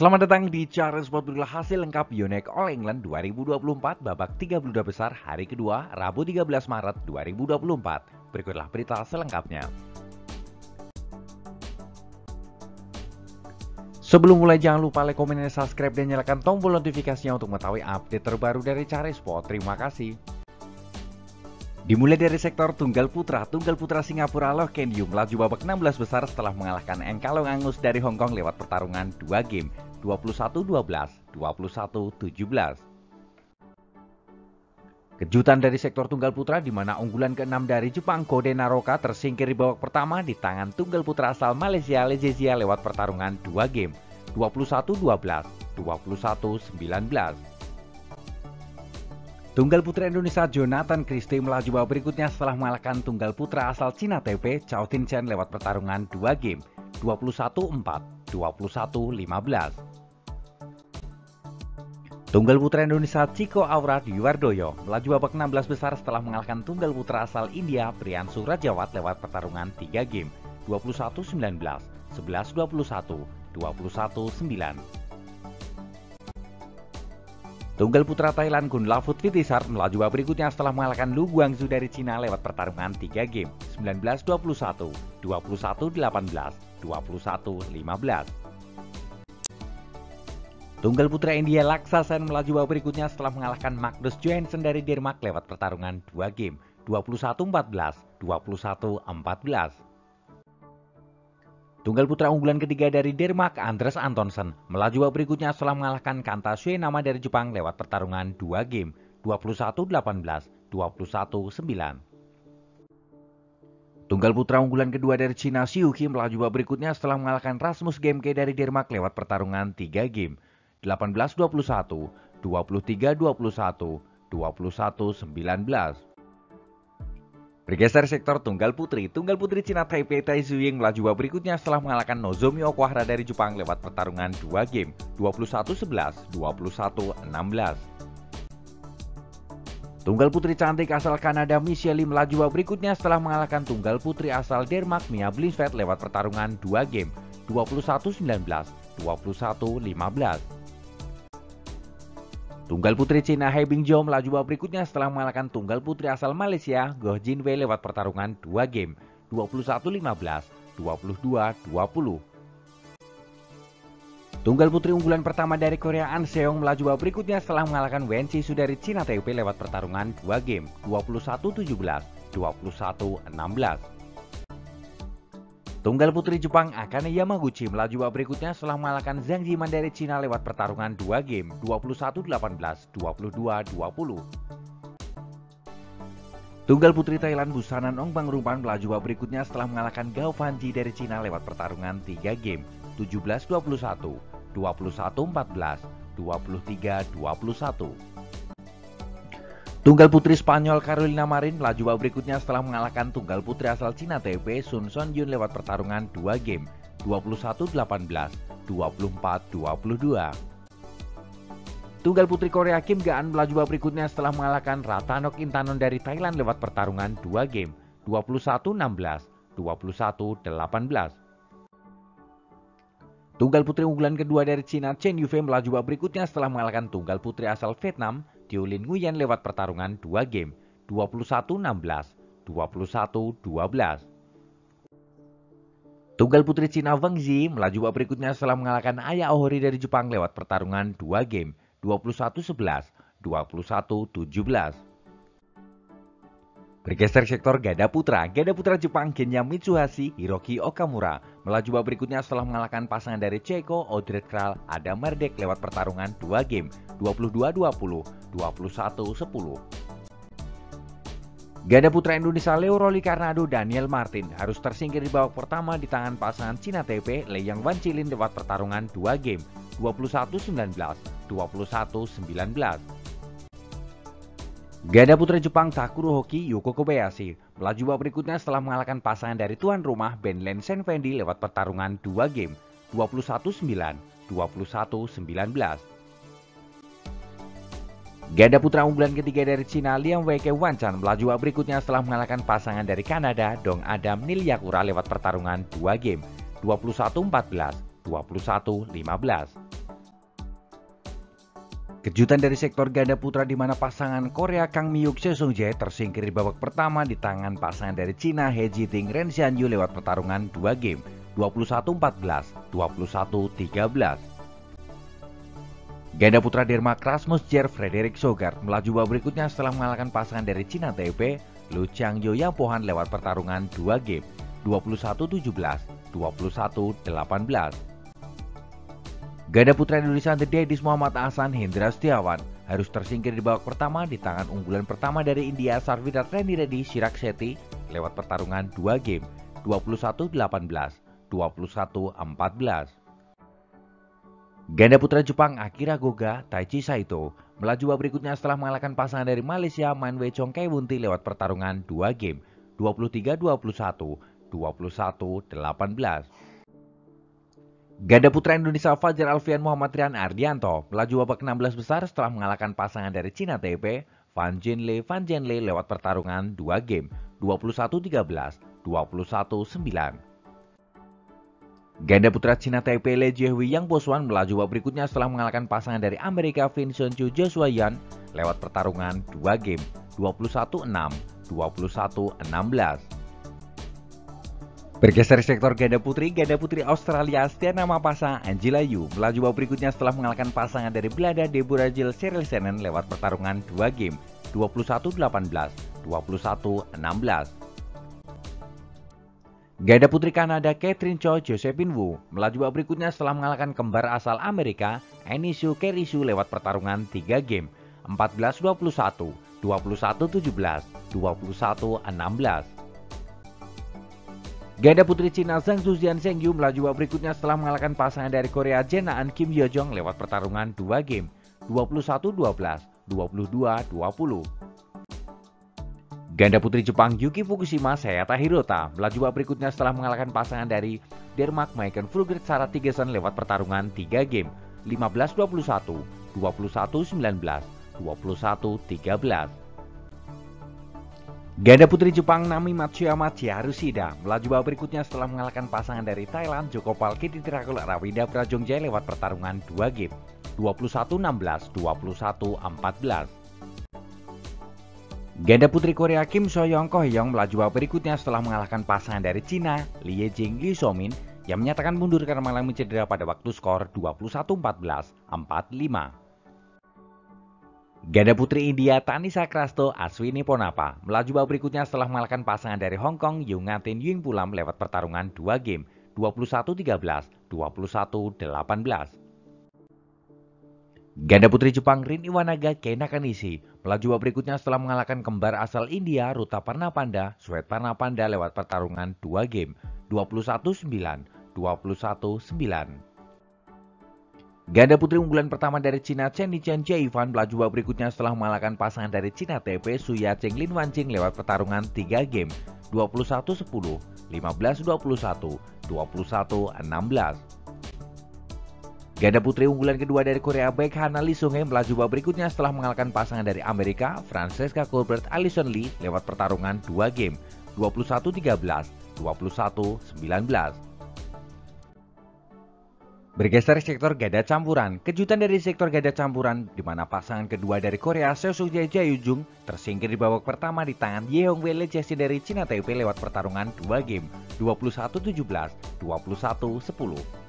Selamat datang di Cara Sport Bergelah hasil lengkap Yonex All England 2024 babak 32 besar hari kedua Rabu 13 Maret 2024. Berikutlah berita selengkapnya. Sebelum mulai jangan lupa like, komen, dan subscribe dan nyalakan tombol notifikasinya untuk mengetahui update terbaru dari Cara Sport. Terima kasih. Dimulai dari sektor tunggal putra, tunggal putra Singapura Loh Ken Yu melaju babak 16 besar setelah mengalahkan Engkalong Angus dari Hong Kong lewat pertarungan 2 game, 21-12, 21-17. Kejutan dari sektor tunggal putra di mana unggulan ke-6 dari Jepang Kode Naroka tersingkir di babak pertama di tangan tunggal putra asal Malaysia Lezezia lewat pertarungan 2 game, 21-12, 21-19. Tunggal putra Indonesia Jonathan Christie melaju babak berikutnya setelah mengalahkan tunggal putra asal Cina TP Chao Chen lewat pertarungan 2 game 21-4, 21-15. Tunggal putra Indonesia Chico Aura Yuwardoyo melaju babak 16 besar setelah mengalahkan tunggal putra asal India Priyansu Rajawat lewat pertarungan 3 game 21-19, 11-21, 21-9. Tunggal putra Thailand Kun Lafut Vitisar melaju babak berikutnya setelah mengalahkan Lu Guangzhou dari Cina lewat pertarungan 3 game 19-21, 21-18, 21-15. Tunggal putra India Laksa Sen melaju babak berikutnya setelah mengalahkan Magnus Johansson dari Denmark lewat pertarungan 2 game 21-14, 21-14. Tunggal putra unggulan ketiga dari Denmark, Andres Antonsen, melaju babak berikutnya setelah mengalahkan Kanta nama dari Jepang lewat pertarungan 2 game, 21-18, 21-9. Tunggal putra unggulan kedua dari Cina, Xiuqi melaju babak berikutnya setelah mengalahkan Rasmus Gemke dari Denmark lewat pertarungan 3 game, 18-21, 23-21, 21-19. Bergeser sektor tunggal putri, tunggal putri Cina Taipei Tai Ying melaju babak berikutnya setelah mengalahkan Nozomi Okuhara dari Jepang lewat pertarungan 2 game 21-11, 21-16. Tunggal putri cantik asal Kanada Michelle melaju babak berikutnya setelah mengalahkan tunggal putri asal Denmark Mia Blinsfeld lewat pertarungan 2 game 21-19, 21-15. Tunggal putri Cina Hai Bingzhou melaju babak berikutnya setelah mengalahkan tunggal putri asal Malaysia Goh Jin Wei lewat pertarungan 2 game 21-15, 22-20. Tunggal putri unggulan pertama dari Korea An Seong melaju babak berikutnya setelah mengalahkan Wen Chi dari Cina Taipei lewat pertarungan 2 game 21-17, 21-16. Tunggal putri Jepang Akane Yamaguchi melaju babak berikutnya setelah mengalahkan Zhang Jiman dari Cina lewat pertarungan 2 game 21-18, 22-20. Tunggal putri Thailand Busanan Ong Bang Rumpan melaju babak berikutnya setelah mengalahkan Gao Fanji dari Cina lewat pertarungan 3 game 17-21, 21-14, 23-21. Tunggal putri Spanyol Carolina Marin melaju babak berikutnya setelah mengalahkan tunggal putri asal Cina TP Sun Son Yun lewat pertarungan 2 game 21-18, 24-22. Tunggal putri Korea Kim Gaan melaju babak berikutnya setelah mengalahkan Ratanok Intanon dari Thailand lewat pertarungan 2 game 21-16, 21-18. Tunggal putri unggulan kedua dari Cina Chen Yufei melaju babak berikutnya setelah mengalahkan tunggal putri asal Vietnam Diolin Nguyen lewat pertarungan 2 game 21-16, 21-12. Tunggal putri Cina Wang Zi melaju babak berikutnya setelah mengalahkan Aya Ohori dari Jepang lewat pertarungan 2 game 21-11, 21-17. Bergeser sektor gada putra, gada putra Jepang Genya Mitsuhashi Hiroki Okamura melaju babak berikutnya setelah mengalahkan pasangan dari Ceko Odret Kral Adam Mardek lewat pertarungan 2 game 22-20, 21-10. Ganda putra Indonesia Leo Roli Karnado Daniel Martin harus tersingkir di babak pertama di tangan pasangan Cina TP Leyang Wancilin lewat pertarungan 2 game 21-19, 21-19. Ganda putra Jepang Takuro Hoki Yoko Kobayashi melaju babak berikutnya setelah mengalahkan pasangan dari tuan rumah Ben Len Senvendi lewat pertarungan 2 game 21-9, 21-19. Ganda putra unggulan ketiga dari Cina Liam Weike Wanchan melaju babak berikutnya setelah mengalahkan pasangan dari Kanada Dong Adam Nilyakura lewat pertarungan 2 game 21-14, 21-15. Kejutan dari sektor ganda putra di mana pasangan Korea Kang Miyuk Sesung Jae tersingkir di babak pertama di tangan pasangan dari Cina He Jiting Ren Xianyu lewat pertarungan 2 game 21-14, 21-13. Ganda putra Denmark Rasmus Jer Frederik Sogard melaju babak berikutnya setelah mengalahkan pasangan dari Cina Taipei Lu Changyo Yang Pohan lewat pertarungan 2 game 21-17, 21-18. Ganda putra Indonesia The Dedis Muhammad Hasan Hendra Setiawan harus tersingkir di babak pertama di tangan unggulan pertama dari India Sarvita Reni Reddy Shirak Shetty lewat pertarungan 2 game 21-18, 21-14. Ganda putra Jepang Akira Goga Taichi Saito melaju babak berikutnya setelah mengalahkan pasangan dari Malaysia Man Wei Chong Kei Wunti lewat pertarungan 2 game 23-21, 21-18. Ganda putra Indonesia Fajar Alfian Muhammad Rian Ardianto melaju babak 16 besar setelah mengalahkan pasangan dari Cina TP, Van Jinle Van Jinle lewat pertarungan 2 game 21-13, 21-9. Ganda putra Cina Taipei Le Jiehui Yang Boswan melaju babak berikutnya setelah mengalahkan pasangan dari Amerika Vincent Chu Joshua Yan lewat pertarungan 2 game 21-6, 21-16. Bergeser sektor ganda putri, ganda putri Australia Stiana Mapasa Angela Yu melaju babak berikutnya setelah mengalahkan pasangan dari Belanda Deborah Jill Cheryl Senen lewat pertarungan 2 game 21-18, 21-16. Ganda putri Kanada Catherine Cho Josephine Wu melaju babak berikutnya setelah mengalahkan kembar asal Amerika Enisu Kerisu lewat pertarungan 3 game 14-21, 21-17, 21-16. Ganda putri Cina Zhang Zuzian Zhengyu melaju babak berikutnya setelah mengalahkan pasangan dari Korea Jenaan Kim Yo Jong lewat pertarungan 2 game 21-12, 22-20. Ganda putri Jepang Yuki Fukushima Sayata Hirota melaju babak berikutnya setelah mengalahkan pasangan dari Denmark Maiken Frugert Sarah Tigesen lewat pertarungan 3 game 15-21, 21-19, 21-13. Ganda putri Jepang Nami Matsuyama Chiharu Shida melaju babak berikutnya setelah mengalahkan pasangan dari Thailand Joko Palkit Tirakul Rawida Prajongjai lewat pertarungan 2 game 21-16, 21-14. Ganda putri Korea Kim Soyoung Kohyong melaju babak berikutnya setelah mengalahkan pasangan dari Cina Lie Jing Yu Somin yang menyatakan mundur karena mengalami cedera pada waktu skor 21-14, 4-5. Ganda putri India Tanisa Krasto Aswini Ponapa melaju babak berikutnya setelah mengalahkan pasangan dari Hong Kong Yungatin Ying Pulam lewat pertarungan 2 game 21-13, 21-18. Ganda putri Jepang Rin Iwanaga Kei Nakanishi melaju babak berikutnya setelah mengalahkan kembar asal India Ruta Parnapanda Sweat Parnapanda lewat pertarungan 2 game 21-9, 21-9. Ganda putri unggulan pertama dari Cina Chen Yichen Jie Ivan melaju babak berikutnya setelah mengalahkan pasangan dari Cina TP Suya Cheng Lin Wanjing lewat pertarungan 3 game 21-10, 15-21, 21-16. Ganda putri unggulan kedua dari Korea Baek Hana Lee Sung Hye melaju babak berikutnya setelah mengalahkan pasangan dari Amerika Francesca Colbert Alison Lee lewat pertarungan 2 game 21-13, 21-19. Bergeser sektor gada campuran, kejutan dari sektor gada campuran di mana pasangan kedua dari Korea Seo Soo Jae Jung tersingkir di babak pertama di tangan Ye Hong Wei Jesse dari Cina Taipei lewat pertarungan 2 game 21-17, 21-10.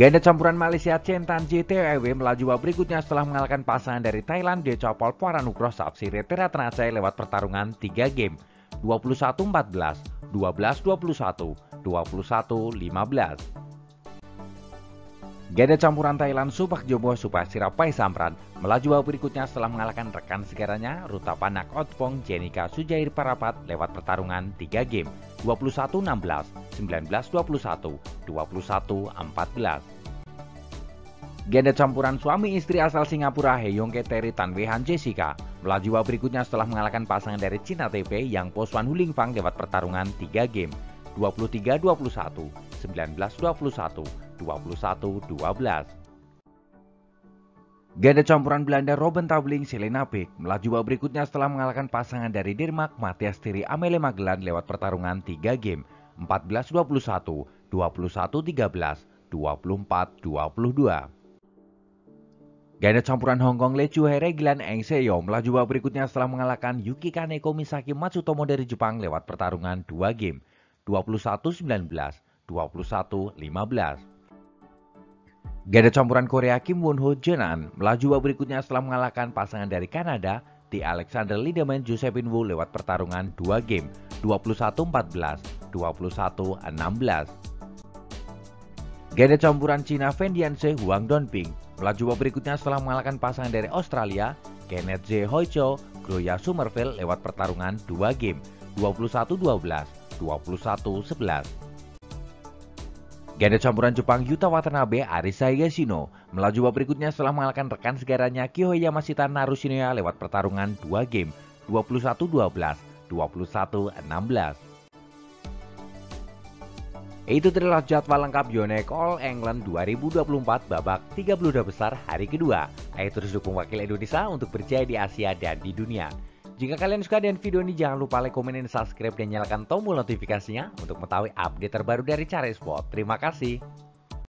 Ganda campuran Malaysia Chen Tan Ji TWW melaju babak berikutnya setelah mengalahkan pasangan dari Thailand Dechapol Paranukroh Sapsire Teratranacai lewat pertarungan 3 game 21-14, 12-21, 21-15. Ganda campuran Thailand Supak Jobo Supasirapai Samran melaju babak berikutnya setelah mengalahkan rekan segaranya Ruta Panak Otpong Jenika Sujair Parapat lewat pertarungan 3 game 21-16, 19-21, 21-14. Ganda campuran suami istri asal Singapura Heyong Keteri Tan Wehan Jessica melaju babak berikutnya setelah mengalahkan pasangan dari Cina TP yang Poswan Hulingfang lewat pertarungan 3 game 23-21, 19-21, 21-12. Ganda campuran Belanda Robin Tabling Selena Pick melaju babak berikutnya setelah mengalahkan pasangan dari Denmark Matthias Tiri Amele Magellan lewat pertarungan 3 game 14-21, 21-13, 24-22. Ganda campuran Hong Kong Le Chuhere Gilan Eng Seyo melaju babak berikutnya setelah mengalahkan Yuki Kaneko Misaki Matsutomo dari Jepang lewat pertarungan 2 game, 21-19, 21-15. Ganda campuran Korea Kim Won Ho Jenan melaju babak berikutnya setelah mengalahkan pasangan dari Kanada di Alexander Lideman Josephine Wu lewat pertarungan 2 game, 21-14, 21-16. Ganda campuran Cina Vendianse Huang Donping melaju babak berikutnya setelah mengalahkan pasangan dari Australia Kenneth J. Hoicho Groya Summerville lewat pertarungan 2 game 21-12, 21-11. Ganda campuran Jepang Yuta Watanabe Arisa Higashino melaju babak berikutnya setelah mengalahkan rekan segaranya Kiho Yamashita Narushinoya lewat pertarungan 2 game 21-12, 21-16. Itu adalah jadwal lengkap Yonex All England 2024 babak 32 besar hari kedua. Ayo terus dukung wakil Indonesia untuk berjaya di Asia dan di dunia. Jika kalian suka dengan video ini jangan lupa like, komen, dan subscribe dan nyalakan tombol notifikasinya untuk mengetahui update terbaru dari Cara Sport. Terima kasih.